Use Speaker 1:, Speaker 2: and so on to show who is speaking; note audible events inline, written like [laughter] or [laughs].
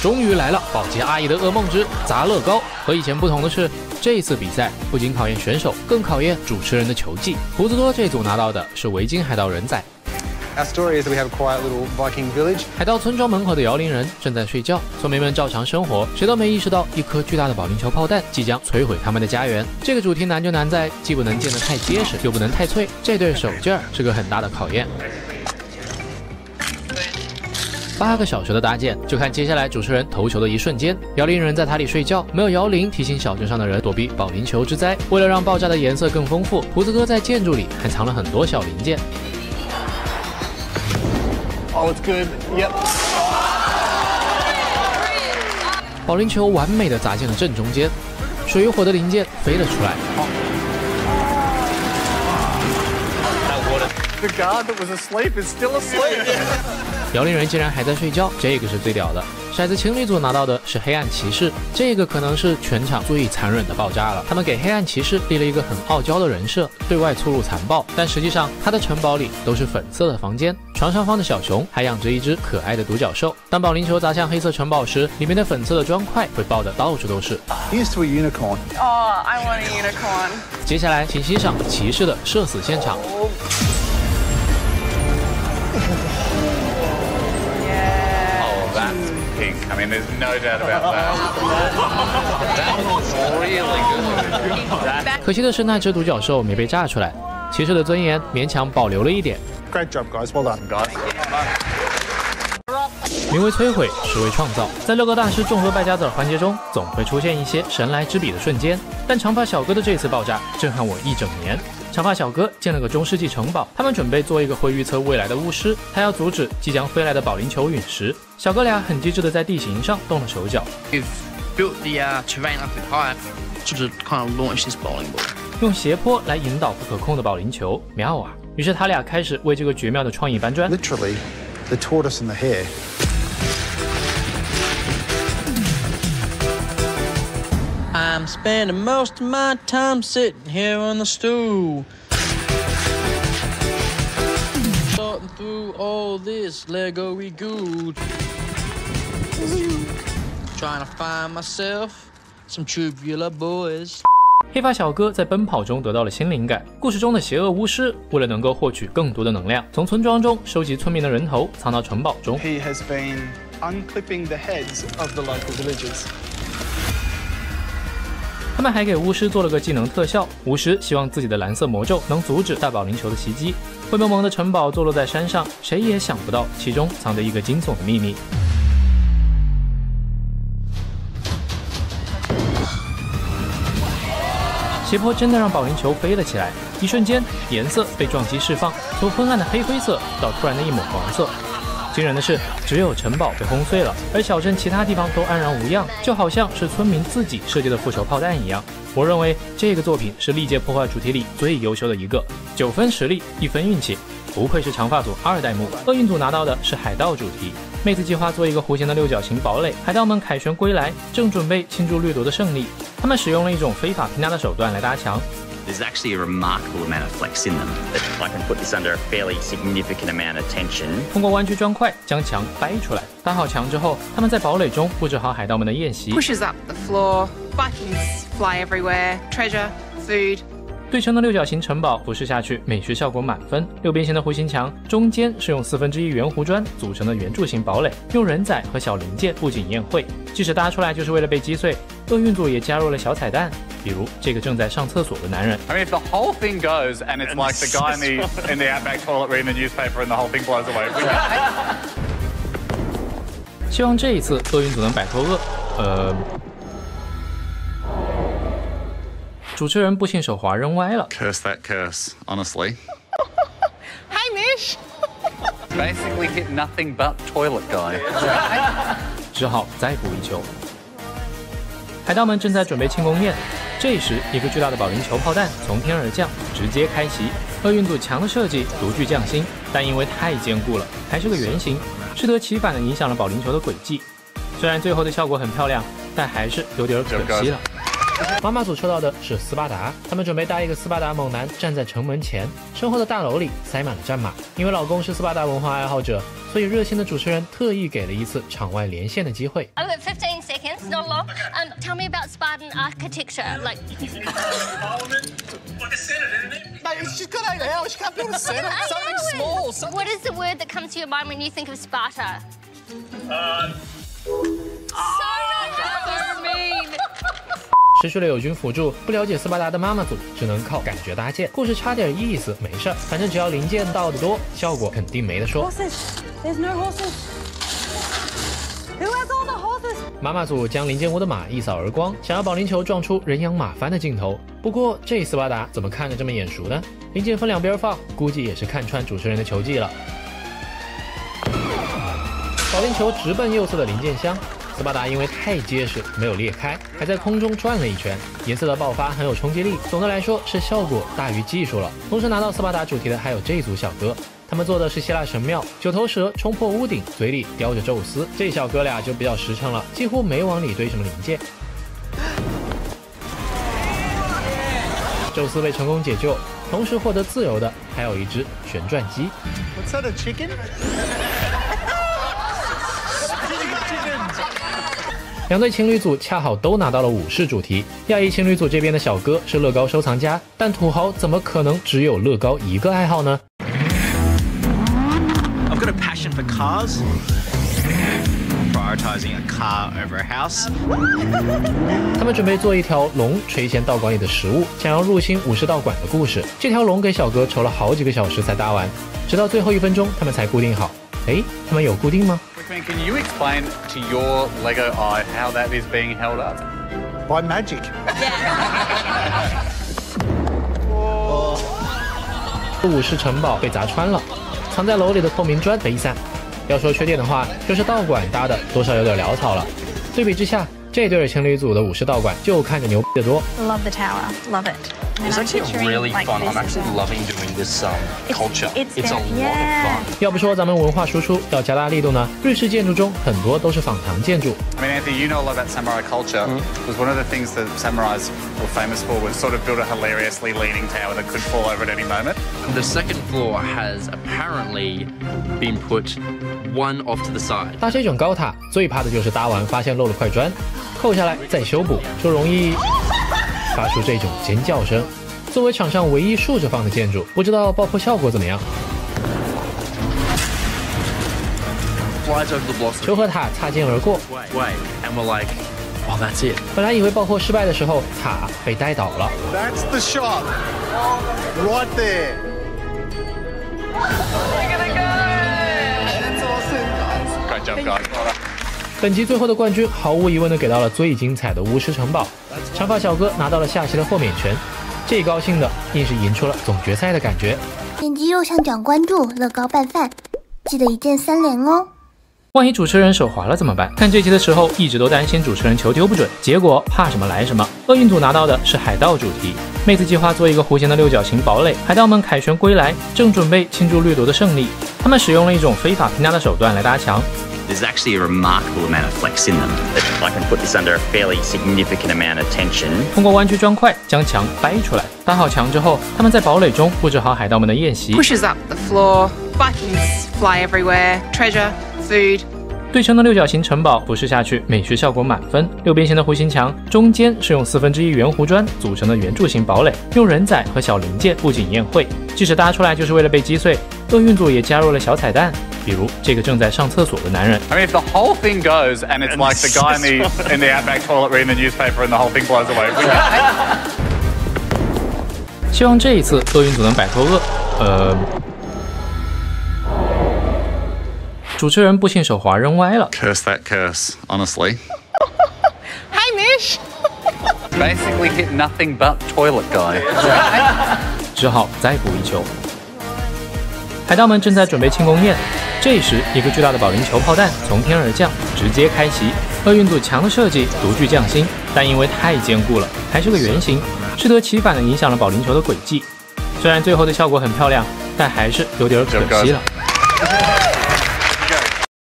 Speaker 1: 终于来了，保洁阿姨的噩梦之砸乐高。和以前不同的是，这次比赛不仅考验选手，更考验主持人的球技。胡子多这组拿到的是维京海盗人仔。
Speaker 2: Our story is that we have a quiet little Viking village。
Speaker 1: 海盗村庄门口的摇铃人正在睡觉，村民们照常生活，谁都没意识到一颗巨大的保龄球炮弹即将摧毁他们的家园。这个主题难就难在既不能建得太结实，又不能太脆，这对手劲儿是个很大的考验。八个小时的搭建，就看接下来主持人投球的一瞬间。摇铃人在塔里睡觉，没有摇铃提醒小镇上的人躲避保龄球之灾。为了让爆炸的颜色更丰富，胡子哥在建筑里还藏了很多小零件。保龄球完美的砸进了正中间，水与火的零件飞了出来。
Speaker 2: The guard that was asleep is still asleep.
Speaker 1: 摇铃人竟然还在睡觉，这个是最屌的。骰子情侣组拿到的是黑暗骑士，这个可能是全场最残忍的爆炸了。他们给黑暗骑士立了一个很傲娇的人设，对外粗鲁残暴，但实际上他的城堡里都是粉色的房间，床上方的小熊还养着一只可爱的独角兽。当保龄球砸向黑色城堡时，里面的粉色的砖块会爆得到处都是。
Speaker 2: Here's to a unicorn.
Speaker 3: Oh, I want a unicorn.
Speaker 1: 接下来，请欣赏骑士的社死现场。
Speaker 4: I mean, there's no doubt about that. That was really good.
Speaker 1: 可惜的是，那只独角兽没被炸出来，骑士的尊严勉强保留了一点。
Speaker 2: Great job, guys. Well done.
Speaker 4: Guys,
Speaker 1: 名为摧毁，实为创造。在乐高大师众多败家子儿环节中，总会出现一些神来之笔的瞬间。但长发小哥的这次爆炸震撼我一整年。长发小哥建了个中世纪城堡，他们准备做一个会预测未来的巫师，他要阻止即将飞来的保龄球陨石。小哥俩很机智的在地形上动了手脚
Speaker 5: ，We've built the uh, terrain up with height to just kind of launch this bowling ball.
Speaker 1: 用斜坡来引导不可控的保龄球，妙啊！于是他俩开始为这个绝妙的创意搬砖。
Speaker 2: Literally, the tortoise and the hare.
Speaker 5: spending most of my time sitting here on the stool. Sorting through all this Lego goo. Trying to find myself some tubular boys.
Speaker 1: 黑发小哥在奔跑中得到了新灵感。故事中的邪恶巫师为了能够获取更多的能量，从村庄中收集村民的人头，藏到城堡中。
Speaker 2: He has been unclipping the heads of the local villagers.
Speaker 1: 他们还给巫师做了个技能特效，巫师希望自己的蓝色魔咒能阻止大保龄球的袭击。灰蒙蒙的城堡坐落在山上，谁也想不到其中藏着一个惊悚的秘密。斜坡真的让保龄球飞了起来，一瞬间颜色被撞击释放，从昏暗的黑灰色到突然的一抹黄色。惊人的是，只有城堡被轰碎了，而小镇其他地方都安然无恙，就好像是村民自己设计的复仇炮弹一样。我认为这个作品是历届破坏主题里最优秀的一个，九分实力，一分运气，不愧是长发组二代目。厄运组拿到的是海盗主题，妹子计划做一个弧形的六角形堡垒，海盗们凯旋归来，正准备庆祝掠夺的胜利，他们使用了一种非法拼搭的手段来搭墙，
Speaker 6: There's actually a remarkable amount of flex in them. I can put this under a fairly significant amount of tension.
Speaker 1: 通过弯曲砖块将墙掰出来。搭好墙之后，他们在堡垒中布置好海盗们的宴席。
Speaker 3: Pushes up the floor. Vikings fly everywhere. Treasure, food.
Speaker 1: 对称的六角形城堡俯视下去，美学效果满分。六边形的弧形墙中间是用四分之一圆弧砖组成的圆柱形堡垒，用人仔和小零件布景宴会。即使搭出来就是为了被击碎，厄运组也加入了小彩蛋，比如这个正在上厕所的男人。
Speaker 4: I mean, if the whole thing goes and it's like the guy in the in the outback toilet reading the newspaper and the whole thing blows away,
Speaker 1: 希望这一次厄运组能摆脱厄。呃，主持人不幸手滑扔歪了。
Speaker 4: curse that curse. Honestly,
Speaker 3: Hey, Mish.
Speaker 4: basically hit nothing but toilet guy.
Speaker 1: 只好再补一球。海盗们正在准备庆功宴，这时一个巨大的保龄球炮弹从天而降，直接开袭。厄运组强的设计独具匠心，但因为太坚固了，还是个圆形，适得其反的影响了保龄球的轨迹。虽然最后的效果很漂亮，但还是有点可惜了。妈妈组抽到的是斯巴达，他们准备搭一个斯巴达猛男站在城门前，身后的大楼里塞满了战马。因为老公是斯巴达文化爱好者，所以热心的主持人特意给了一次场外连线的机会。
Speaker 7: not long. Um, tell me about Spartan architecture. Like,
Speaker 2: Mate, she's got eight hours. She can't build a senate.
Speaker 7: I
Speaker 2: Something
Speaker 7: know it.
Speaker 2: small. Something.
Speaker 7: what is the word that comes to your mind when you think of Sparta? [laughs] so mean.
Speaker 1: 失去了友军辅助，不了解斯巴达的妈妈组只能靠感觉搭建。故事差点意思，没事儿，反正只要零件到的多，效果肯定没得说。
Speaker 8: Horses. There's no horses.
Speaker 1: 妈妈组将零件屋的马一扫而光，想要保龄球撞出人仰马翻的镜头。不过这斯巴达怎么看着这么眼熟呢？零件分两边放，估计也是看穿主持人的球技了。保龄球直奔右侧的零件箱，斯巴达因为太结实没有裂开，还在空中转了一圈。颜色的爆发很有冲击力，总的来说是效果大于技术了。同时拿到斯巴达主题的还有这组小哥，他们做的是希腊神庙，九头蛇冲破屋顶，嘴里叼着宙斯。这小哥俩就比较实诚了，几乎没往里堆什么零件。宙斯被成功解救，同时获得自由的还有一只旋转机。
Speaker 2: What's that? A chicken?
Speaker 1: 两对情侣组恰好都拿到了武士主题。亚裔情侣组这边的小哥是乐高收藏家，但土豪怎么可能只有乐高一个爱好呢？
Speaker 9: I've got a passion for cars. Prioritizing a car over a house. [laughs]
Speaker 1: 他们准备做一条龙垂涎道馆里的食物，想要入侵武士道馆的故事。这条龙给小哥筹了好几个小时才搭完，直到最后一分钟他们才固定好。诶，他们有固定吗？
Speaker 4: Man, can you explain to your Lego eye how that is being held up?
Speaker 2: By magic. [laughs]
Speaker 1: 武士城堡被砸穿了， 藏在楼里的透明砖飞散。要说缺点的话，就是道馆搭的多少有点潦草了。对比之下，这对情侣组的武士道馆就看着牛逼得多。
Speaker 8: Love the tower. Love it.
Speaker 10: It's actually really fun. I'm actually loving doing this um, culture.
Speaker 8: It's,
Speaker 10: a lot of fun.
Speaker 1: 要不说咱们文化输出要加大力度呢，瑞士建筑中很多都是仿唐建筑
Speaker 4: ，I mean, Anthony, you know a lot about samurai culture. Was one of the things that samurais were famous for was sort of build a hilariously leaning tower that could fall over at any moment.
Speaker 10: The second floor has apparently been put one off to the side.
Speaker 1: 搭这种高塔最怕的就是搭完发现漏了块砖，扣下来再修补，就容易发出这种尖叫声。作为场上唯一竖着放的建筑，不知道爆破效果怎么样
Speaker 10: ？Flies over the blocks
Speaker 1: 球和塔擦肩而过
Speaker 10: ，way, and we're like, oh, that's it.
Speaker 1: 本来以为爆破失败的时候，塔被带倒了。
Speaker 2: That's the shot. Right there.
Speaker 1: 本集最后的冠军毫无疑问的给到了最精彩的巫师城堡，长发小哥拿到了下棋的豁免权，这高兴的硬是赢出了总决赛的感觉。
Speaker 11: 点击右上角关注乐高拌饭，记得一键三连哦。
Speaker 1: 万一主持人手滑了怎么办？看这期的时候一直都担心主持人球丢不准，结果怕什么来什么。厄运组拿到的是海盗主题，妹子计划做一个弧形的六角形堡垒，海盗们凯旋归来，正准备庆祝掠夺的胜利。他们使用了一种非法拼搭的手段来搭墙，
Speaker 6: There's actually a remarkable amount of flex in them that I can put this under a fairly significant amount of tension.
Speaker 1: 通过弯曲砖块将墙掰出来。搭好墙之后，他们在堡垒中布置好海盗们的宴席
Speaker 3: ，Pushes up the floor. Vikings fly everywhere. Treasure, food.
Speaker 1: 对称的六角形城堡俯视下去，美学效果满分。六边形的弧形墙中间是用四分之一圆弧砖组成的圆柱形堡垒，用人仔和小零件布景宴会。即使搭出来就是为了被击碎，厄运组也加入了小彩蛋，比如这个正在上厕所的男人。
Speaker 4: I mean, if the whole thing goes and it's like the guy in the in the outback toilet reading the newspaper and the whole thing blows away,
Speaker 1: 希望这一次厄运组能摆脱厄，呃，主持人不信手滑扔歪了。
Speaker 4: curse that curse, honestly.
Speaker 3: Hey, Mish.
Speaker 4: Basically hit nothing but toilet guy.
Speaker 1: 只好再补一球。海盗们正在准备庆功宴，这时一个巨大的保龄球炮弹从天而降，直接开袭。厄运组强的设计独具匠心，但因为太坚固了，还是个圆形，适得其反的影响了保龄球的轨迹。虽然最后的效果很漂亮，但还是有点可惜了。